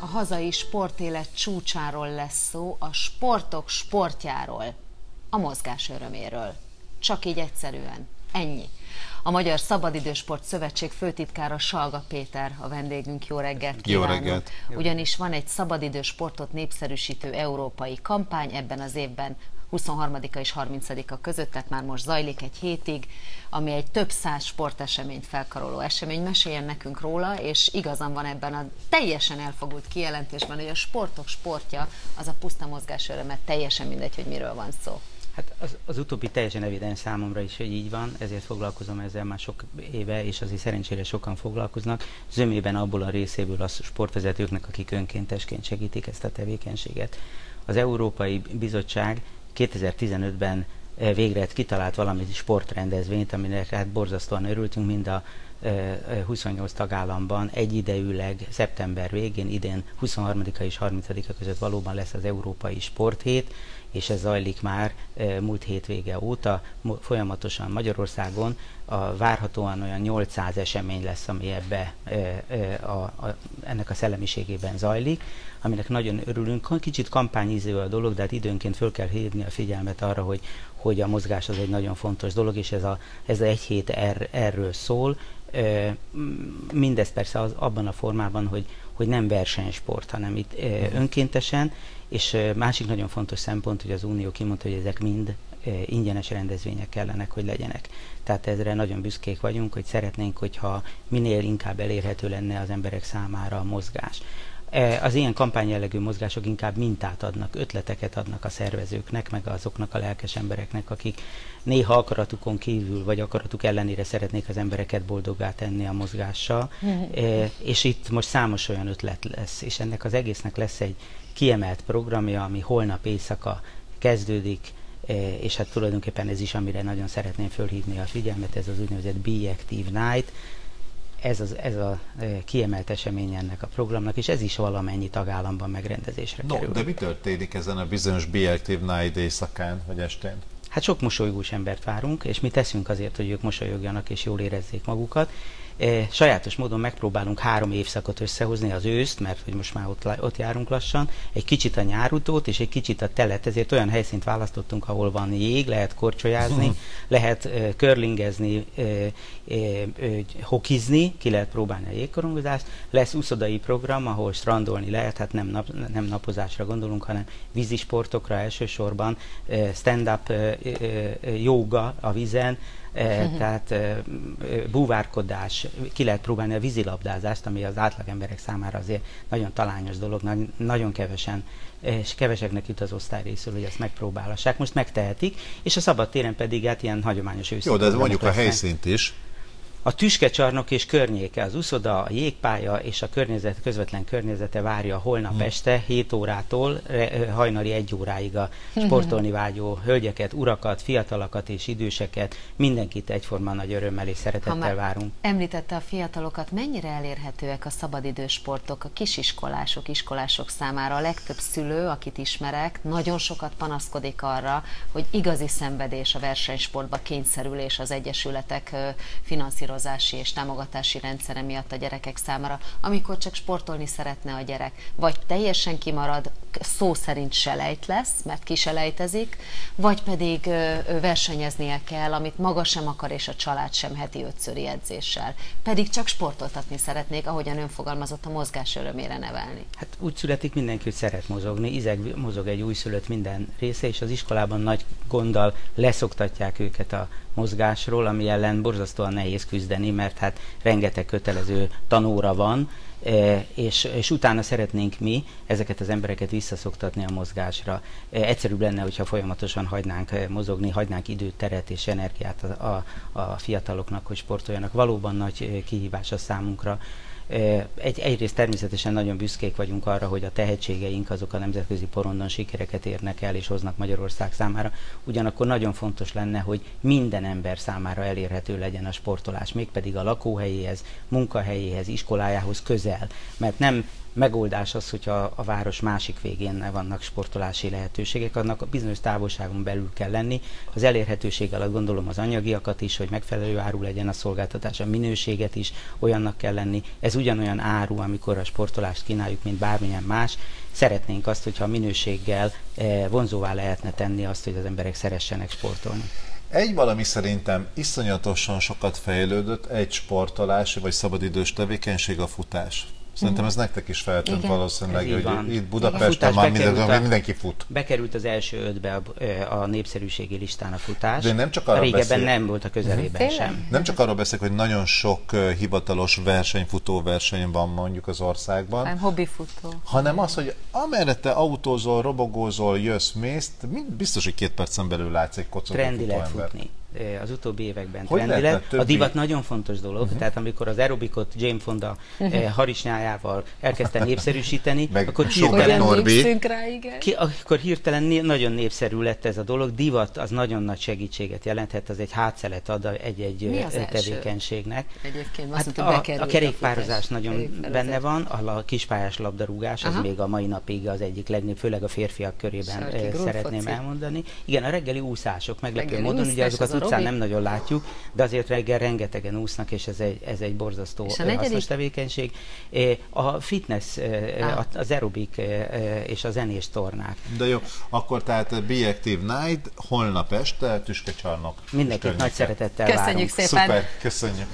A hazai sportélet csúcsáról lesz szó, a sportok sportjáról, a mozgás öröméről. Csak így egyszerűen. Ennyi. A Magyar Szabadidősport Szövetség főtitkára Salga Péter a vendégünk. Jó reggelt kívánok! Jó reggelt! Ugyanis van egy szabadidősportot népszerűsítő európai kampány ebben az évben 23-a és 30-a között, tehát már most zajlik egy hétig, ami egy több száz sporteseményt felkaroló esemény. Meséljen nekünk róla, és igazam van ebben a teljesen elfogult kijelentésben, hogy a sportok sportja az a puszta mozgás örömet, teljesen mindegy, hogy miről van szó. Hát az, az utóbbi teljesen evidens számomra is, hogy így van, ezért foglalkozom ezzel már sok éve, és azért szerencsére sokan foglalkoznak. Zömében abból a részéből a sportvezetőknek, akik önkéntesként segítik ezt a tevékenységet. Az Európai Bizottság 2015-ben eh, végre kitalált valami sportrendezvényt, aminek hát borzasztóan örültünk, mind a 28 tagállamban egyidejűleg szeptember végén, idén 23-a és 30-a között valóban lesz az Európai Sporthét, és ez zajlik már múlt hétvége óta, folyamatosan Magyarországon. A, várhatóan olyan 800 esemény lesz, ami ebbe a, a, ennek a szellemiségében zajlik, aminek nagyon örülünk. Kicsit kampányiző a dolog, de hát időnként föl kell hívni a figyelmet arra, hogy, hogy a mozgás az egy nagyon fontos dolog, és ez, a, ez egy hét er, erről szól. Mindez persze az, abban a formában, hogy, hogy nem versenysport, hanem itt mhm. önkéntesen, és másik nagyon fontos szempont, hogy az Unió kimondta, hogy ezek mind ingyenes rendezvények kellenek, hogy legyenek. Tehát ezre nagyon büszkék vagyunk, hogy szeretnénk, hogyha minél inkább elérhető lenne az emberek számára a mozgás. Az ilyen kampányjellegű mozgások inkább mintát adnak, ötleteket adnak a szervezőknek, meg azoknak a lelkes embereknek, akik néha akaratukon kívül, vagy akaratuk ellenére szeretnék az embereket boldoggá tenni a mozgással. és itt most számos olyan ötlet lesz, és ennek az egésznek lesz egy kiemelt programja, ami holnap éjszaka kezdődik, és hát tulajdonképpen ez is, amire nagyon szeretném fölhívni a figyelmet, ez az úgynevezett Be Active Night, ez, az, ez a kiemelt esemény ennek a programnak, és ez is valamennyi tagállamban megrendezésre no, kerül. De mi történik ezen a bizonyos Be Active Night éjszakán, vagy estén? Hát sok mosolygós embert várunk, és mi teszünk azért, hogy ők mosolyogjanak és jól érezzék magukat. E, sajátos módon megpróbálunk három évszakot összehozni, az őszt, mert hogy most már ott, ott járunk lassan, egy kicsit a nyárutót és egy kicsit a telet, ezért olyan helyszínt választottunk, ahol van jég, lehet korcsolyázni, lehet e, körlingezni, e, e, hokizni, ki lehet próbálni a jégkorongozást, lesz úszodai program, ahol strandolni lehet, hát nem, nap, nem napozásra gondolunk, hanem vízisportokra elsősorban, stand-up joga a uh-huh. Tehát búvárkodás, ki lehet próbálni a vízilabdázást, ami az átlag emberek számára azért nagyon talányos dolog, nagyon kevesen és keveseknek jut az osztály részül, hogy ezt megpróbálhassák. Most megtehetik, és a szabad téren pedig hát ilyen hagyományos őszi. Jó, de ez mondjuk a helyszínt is a tüskecsarnok és környéke, az uszoda, a jégpálya és a környezet, közvetlen környezete várja holnap hmm. este 7 órától hajnali 1 óráig a sportolni vágyó hölgyeket, urakat, fiatalokat és időseket. Mindenkit egyforma nagy örömmel és szeretettel várunk. Említette a fiatalokat, mennyire elérhetőek a szabadidősportok a kisiskolások, iskolások számára? A legtöbb szülő, akit ismerek, nagyon sokat panaszkodik arra, hogy igazi szenvedés a versenysportba kényszerülés az egyesületek finanszírozása finanszírozási és támogatási rendszere miatt a gyerekek számára, amikor csak sportolni szeretne a gyerek, vagy teljesen kimarad, szó szerint selejt lesz, mert kiselejtezik, vagy pedig versenyeznie kell, amit maga sem akar, és a család sem heti ötszöri edzéssel. Pedig csak sportoltatni szeretnék, ahogyan ön fogalmazott, a mozgás örömére nevelni. Hát úgy születik mindenki, hogy szeret mozogni, izeg mozog egy újszülött minden része, és az iskolában nagy gonddal leszoktatják őket a mozgásról, ami ellen borzasztóan nehéz küzdeni, mert hát rengeteg kötelező tanóra van, és, és utána szeretnénk mi ezeket az embereket visszaszoktatni a mozgásra. E, egyszerűbb lenne, hogyha folyamatosan hagynánk e, mozogni, hagynánk időt, teret és energiát a, a, a fiataloknak, hogy sportoljanak. Valóban nagy kihívás a számunkra, egy, egyrészt természetesen nagyon büszkék vagyunk arra, hogy a tehetségeink azok a nemzetközi porondon sikereket érnek el és hoznak Magyarország számára. Ugyanakkor nagyon fontos lenne, hogy minden ember számára elérhető legyen a sportolás, mégpedig a lakóhelyéhez, munkahelyéhez, iskolájához közel. Mert nem megoldás az, hogyha a város másik végén vannak sportolási lehetőségek, annak a bizonyos távolságon belül kell lenni. Az elérhetőség alatt gondolom az anyagiakat is, hogy megfelelő áru legyen a szolgáltatás, a minőséget is olyannak kell lenni. Ez ugyanolyan áru, amikor a sportolást kínáljuk, mint bármilyen más. Szeretnénk azt, hogyha a minőséggel eh, vonzóvá lehetne tenni azt, hogy az emberek szeressenek sportolni. Egy valami szerintem iszonyatosan sokat fejlődött, egy sportolási vagy szabadidős tevékenység a futás. Szerintem ez nektek is feltűnt Igen. valószínűleg, hogy van. itt Budapesten már minden, a- mindenki fut. Bekerült az első ötbe a, a népszerűségi listán a futás. De nem csak arra Régebben beszél- nem volt a közelében Tényleg? sem. Nem csak arról beszélek, hogy nagyon sok hivatalos verseny, futóverseny van mondjuk az országban, Nem hobbifutó. hanem az, hogy amerre te autózol, robogózol, jössz, mész, biztos, hogy két percen belül látsz egy kocogó trendi lett futóembert. futni. Az utóbbi években Hogy trendi lehetne lett. A divat nagyon fontos dolog, uh-huh. tehát amikor az aerobikot Jane Fonda eh, harisnyájával elkezdte népszerűsíteni, Meg akkor hirtelen, Norbi. rá, igen. ki, akkor hirtelen né- nagyon népszerű lett ez a dolog. Divat az nagyon nagy segítséget jelenthet, az egy hátszelet ad a- egy-egy Mi az első? tevékenységnek. Egyébként Hát mondtuk, a, a kerékpározás futás. nagyon Kerékpározás. benne van, a, a kispályás labdarúgás, az Aha. még a mai napig az egyik legnagyobb, főleg a férfiak körében Sarki szeretném elmondani. Igen, a reggeli úszások meglepő Reggeli módon, ugye azokat az a utcán nem nagyon látjuk, de azért reggel rengetegen úsznak, és ez egy, ez egy borzasztó És a negyedik? hasznos tevékenység. A fitness, Ah. a- az aerobik és a zenés tornák. De jó, akkor tehát Be Active Night, holnap este, Tüskecsarnok. Mindenkit nagy szeretettel Köszönjük várunk. szépen. Szuper, köszönjük.